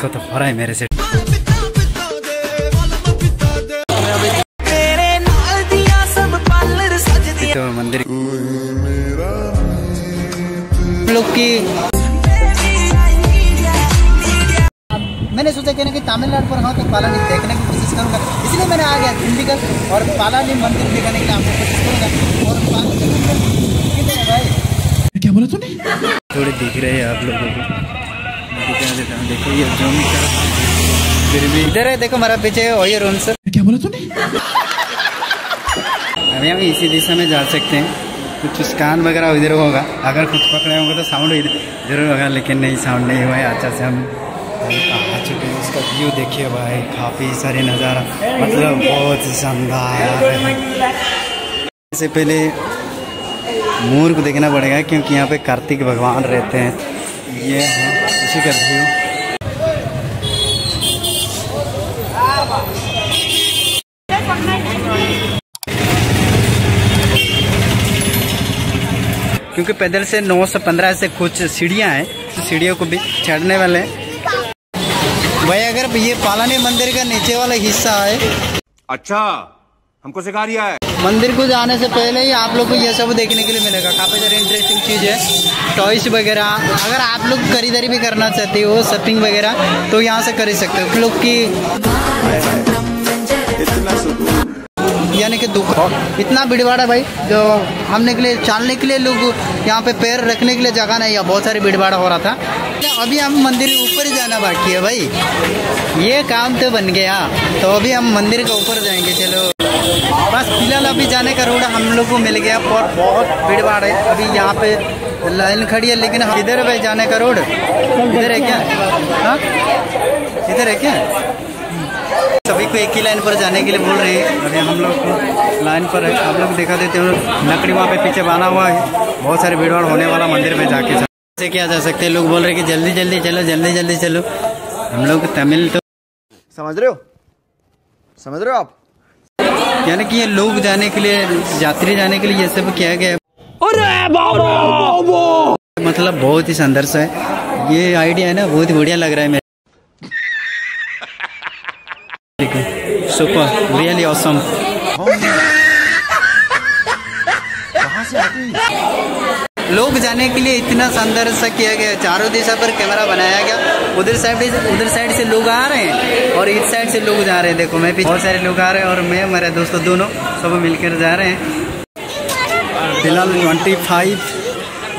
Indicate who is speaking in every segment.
Speaker 1: दिक्कत हो रहा है मेरे से तो मंदिर लोग की मैंने सोचा कहने कि तमिलनाडु पर हाँ तो पालानी देखने की कोशिश करूँगा। इसलिए मैंने आ गया दिंडीगल और पालानी मंदिर दिखाने के लिए आपको कोशिश करूँगा। और पालानी मंदिर कितने हैं भाई?
Speaker 2: क्या बोला तूने?
Speaker 1: थोड़ी दिख रही है आप लोगों को। दिखा हूँ ये जूम फिर भी इधर है देखो हमारा पीछे वही रूम सर
Speaker 2: क्या बोला तूने?
Speaker 1: अभी हम इसी दिशा में जा सकते हैं। कुछ स्कान वगैरह इधर होगा। अगर कुछ पकड़े होंगे तो साउंड इधर ज़रूर होगा लेकिन नहीं साउंड नहीं हुआ है। अच्छा से हम आ चुके हैं। उसका व्यू देखिए भाई काफ़ी सारे नज़ारा। मतलब बहुत शानदार इससे पहले मोर को देखना पड़ेगा क्योंकि यहाँ पे कार्तिक भगवान रहते हैं। ये है, इसी का व्यू। क्योंकि पैदल से 9 से 15 से कुछ सीढ़ियाँ हैं तो सीढ़ियों को भी चढ़ने वाले हैं। भाई, अगर ये पालानी मंदिर का नीचे वाला हिस्सा है।
Speaker 3: अच्छा हमको सिखा रिया है।
Speaker 1: मंदिर को जाने से पहले ही आप लोग को ये सब देखने के लिए मिलेगा। काफ़ी सारी इंटरेस्टिंग चीज़ है। टॉयस वगैरह अगर आप लोग खरीदारी भी करना चाहते हो शॉपिंग वगैरह तो यहाँ से कर ही सकते हो। लोग की यानी कि दुख। इतना भीड़भाड़ है भाई जो हमने के लिए चलने के लिए लोग यहाँ पे पैर रखने के लिए जगह नहीं है। बहुत सारी भीड़भाड़ हो रहा था। अभी हम मंदिर ऊपर ही जाना बाकी है भाई। ये काम तो बन गया। तो अभी हम मंदिर के ऊपर जाएँगे चलो। बस फ़िलहाल अभी जाने का रोड हम लोग को मिल गया और बहुत भीड़ भाड़ है। अभी यहाँ पे लाइन खड़ी है, लेकिन हम इधर भाई जाने का रोड। इधर है क्या? हाँ? इधर है क्या? सभी को एक ही लाइन पर जाने के लिए बोल रहे हैं। अभी हम लोग को लाइन पर है। आप लोग दिखा देते हो, लकड़ी वहाँ पे पीछे बना हुआ है। बहुत सारे भीड़ भाड़ होने वाला मंदिर में जाके। से क्या जा सकते हैं। लोग बोल रहे कि जल्दी जल्दी चलो, जल्दी जल्दी चलो। हम लोग तमिल तो
Speaker 4: समझ रहे हो? समझ रहे हो आप?
Speaker 1: यानी कि ये लोग जाने के लिए यात्री जाने के लिए ये सब किया गया। है मतलब बहुत ही संघर्ष है। ये आइडिया है ना बहुत ही बढ़िया लग रहा है मेरे सुपर रियली ऑसम लोग जाने के लिए इतना संघर्ष किया गया। चारों दिशा पर कैमरा बनाया गया। उधर साइड उधर साइड से लोग आ रहे हैं और इस साइड से लोग जा रहे हैं। देखो मैं भी बहुत सारे लोग आ रहे हैं और मैं मेरे दोस्तों दोनों सब मिलकर जा रहे हैं। फ़िलहाल ट्वेंटी फाइव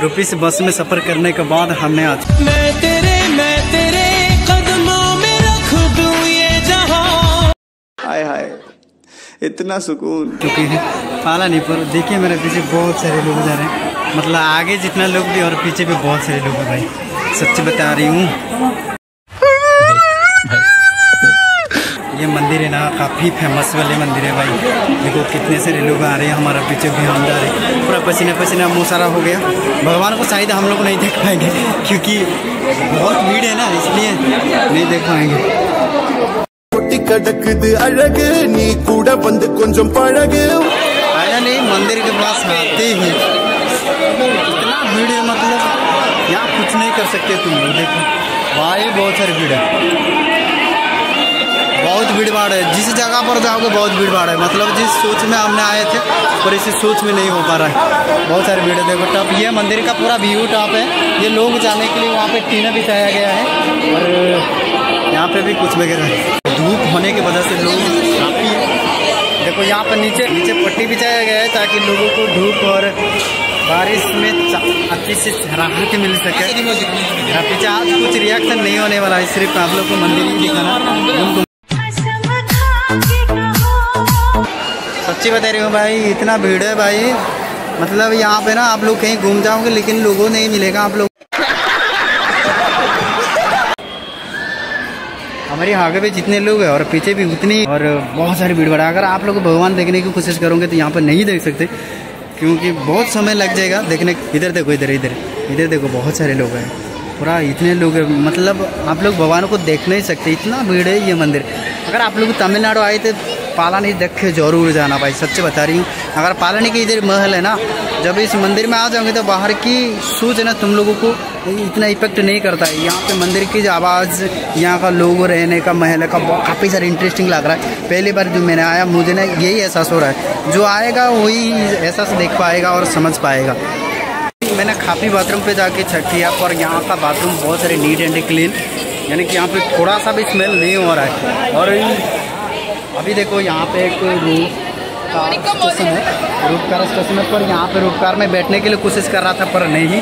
Speaker 1: रुपीज़ बस में सफ़र करने के बाद हमने आज
Speaker 5: मैं तेरे मैं तेरे कदमों में रख दूँ ये जहाँ।
Speaker 4: हाय हाय। इतना सुकून।
Speaker 1: चुके हैं पालानीपुर देखिए मेरे पीछे बहुत सारे लोग जा रहे हैं। मतलब आगे जितना लोग भी और पीछे भी बहुत सारे लोग हैं भाई सच बता रही हूँ ये मंदिर है ना काफ़ी फेमस वाले मंदिर है भाई देखो कितने सारे लोग आ रहे हैं हमारा पीछे भी हम जा रहे हैं पूरा पसीना पसीना मुँह सारा हो गया भगवान को शायद हम लोग नहीं देख पाएंगे क्योंकि बहुत भीड़ है ना इसलिए नहीं देख पाएंगे
Speaker 6: கொட்டி கடக்குது அழகு நீ கூட வந்து கொஞ்சம் பழகு
Speaker 1: फाइनली मंदिर के पास आते ही इतना भीड़ है मतलब यहाँ कुछ नहीं कर सकते तुम लोग, देखो। भाई बहुत सारी भीड़ है। बहुत भीड़ भाड़ है। जिस जगह पर जाओगे बहुत भीड़ भाड़ है। मतलब जिस सोच में हमने आए थे, पर इसी सोच में नहीं हो पा रहा है। बहुत सारी भीड़ है। देखो, टॉप, ये मंदिर का पूरा व्यू टॉप है। ये लोग जाने के लिए वहाँ पे टीना बिछाया गया है। और यहाँ पे भी कुछ वगैरह है। धूप होने की वजह से लोग काफ़ी देखो, यहाँ पर नीचे नीचे पट्टी बिछाया गया है ताकि लोगों को धूप और बारिश में अच्छी से राहत मिल सके। पीछे कुछ रिएक्शन नहीं होने वाला है, सिर्फ़ आप लोग को मंदिर ही दिखाना। सच्ची बता रही हूँ भाई, इतना भीड़ है भाई। मतलब यहाँ पे ना आप लोग कहीं घूम जाओगे, लेकिन लोगों नहीं मिलेगा आप लोग। हमारे आगे भी जितने लोग हैं और पीछे भी उतनी और बहुत सारी भीड़ भाड़। अगर आप लोग भगवान देखने की कोशिश करोगे तो यहाँ पर नहीं देख सकते। क्योंकि बहुत समय लग जाएगा देखने इधर देखो, इधर इधर। इधर देखो, बहुत सारे लोग हैं। पूरा इतने लोग हैं। मतलब आप लोग भगवान को देख नहीं सकते। इतना भीड़ है ये मंदिर। अगर आप लोग तमिलनाडु आए थे, पाला नहीं देख के ज़रूर जाना भाई। सच्चे बता रही हूँ। अगर पालने की इधर महल है ना, जब इस मंदिर में आ जाओगे तो बाहर की सूचना तुम लोगों को इतना इफ़ेक्ट नहीं करता है। यहाँ पे मंदिर की आवाज़, यहाँ का लोग रहने का महल का काफ़ी सारा इंटरेस्टिंग लग रहा है। पहली बार जो मैंने आया, मुझे ना यही एहसास हो रहा है। जो आएगा, वही एहसास देख पाएगा और समझ पाएगा। मैंने काफ़ी बाथरूम पे जाके चेक किया, पर यहाँ का बाथरूम बहुत सारे नीट एंड क्लीन यानी कि यहाँ पे थोड़ा सा भी स्मेल नहीं हो रहा है। और अभी देखो, यहाँ पे एक रूफ का स्टेशन है रूप कार स्टेशन है पर यहाँ पे रूप कार में बैठने के लिए कोशिश कर रहा था पर नहीं।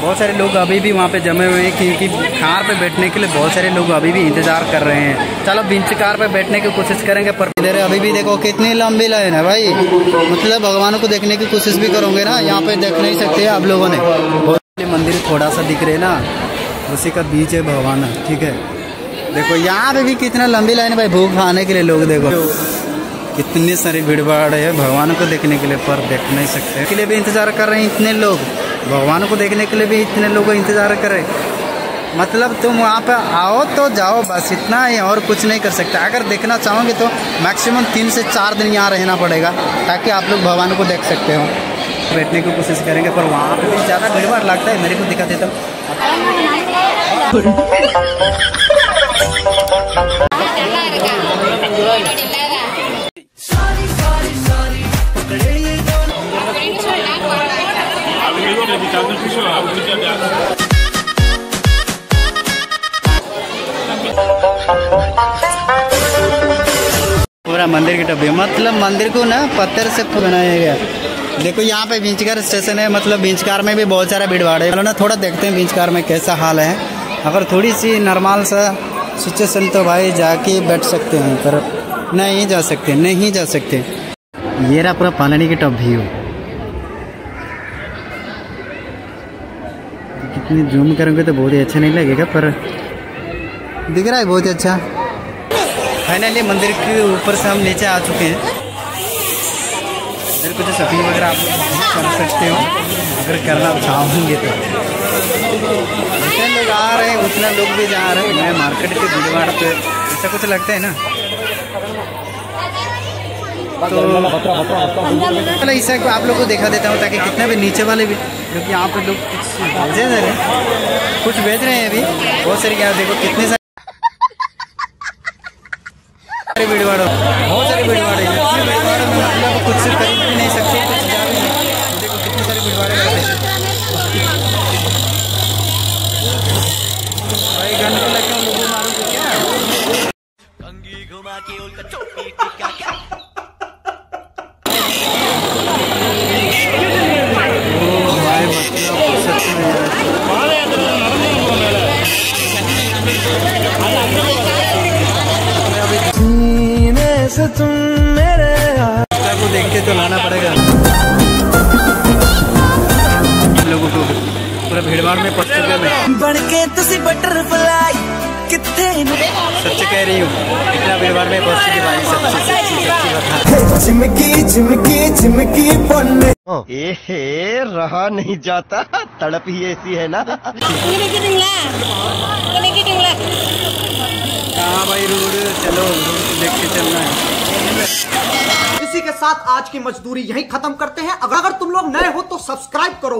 Speaker 1: बहुत सारे लोग अभी भी वहाँ पे जमे हुए हैं क्योंकि कार पे बैठने के लिए बहुत सारे लोग अभी भी इंतज़ार कर रहे हैं। चलो बिंच कार पे बैठने की कोशिश करेंगे पर इधर अभी भी देखो कितनी लंबी लाइन है भाई। मतलब भगवान को देखने की कोशिश भी करोगे ना यहाँ पे देख नहीं सकते आप लोगों ने। बहुत मंदिर थोड़ा सा दिख रहे ना उसी का बीच है भगवान ठीक है। देखो यहाँ पे भी कितना लंबी लाइन है भाई भूख खाने के लिए लोग देखो। कितनी सारी भीड़ भाड़ है भगवान को देखने के लिए पर देख नहीं सकते के लिए भी इंतज़ार कर रहे हैं इतने लोग भगवान को देखने के लिए भी इतने लोग इंतज़ार कर रहे मतलब तुम वहाँ पे आओ तो जाओ बस इतना ही और कुछ नहीं कर सकते अगर देखना चाहोगे तो मैक्सिमम तीन से चार दिन यहाँ रहना पड़ेगा ताकि आप लोग भगवान को देख सकते हो बैठने की कोशिश करेंगे पर वहाँ पे भी ज़्यादा भीड़ भाड़ लगता है मेरे को दिखा देता हूँ पूरा मंदिर की टब्बी मतलब मंदिर को ना पत्थर से बनाया गया। देखो, यहाँ पे बिंचकार स्टेशन है मतलब बिंचकार में भी बहुत सारा भीड़ भाड़ है। ना, थोड़ा देखते हैं बिंचकार में कैसा हाल है। अगर थोड़ी सी नॉर्मल सा सिचुएशन तो भाई जाके बैठ सकते हैं, पर नहीं जा सकते, नहीं जा सकते। ये रहा पूरा पालनी की टप व्यू कितनी जूम करेंगे तो बहुत ही अच्छा नहीं लगेगा, पर दिख रहा है बहुत ही अच्छा। फाइनली मंदिर के ऊपर से हम नीचे आ चुके हैं। इधर कुछ शॉपिंग वगैरह आप कर सकते हो, अगर करना चाहोगे तो। जितने लोग आ रहे हैं, उतना लोग भी जा रहे हैं। मैं मार्केट के भीड़ पे ऐसा कुछ लगता है ना? तो चलो, इसे आप लोग को दिखा देता हूँ ताकि कितने भी नीचे वाले भी, क्योंकि यहाँ पे लोग जा सर कुछ भेज रहे हैं अभी। बहुत सारी क्या देखो, कितने सारे सारी भीड़ भाड़ो बहुत सारी भीड़ भाड़ है कुछ से
Speaker 5: तुम मेरे
Speaker 1: को देख के तो लाना पड़ेगा। लोगों को पूरा भीड़ भाड़ में पहुँच चुके मैं
Speaker 5: बन के तुसी बटरफ्लाई किथे
Speaker 1: सच कह रही हूँ। में
Speaker 4: रहा नहीं जाता। तड़प ही ऐसी है ना।
Speaker 1: कहाँ भाई रोड चलो रोड देख के चलना है।
Speaker 2: इसी के साथ आज की मजदूरी यहीं खत्म करते हैं। अगर अगर तुम लोग नए हो तो सब्सक्राइब करो।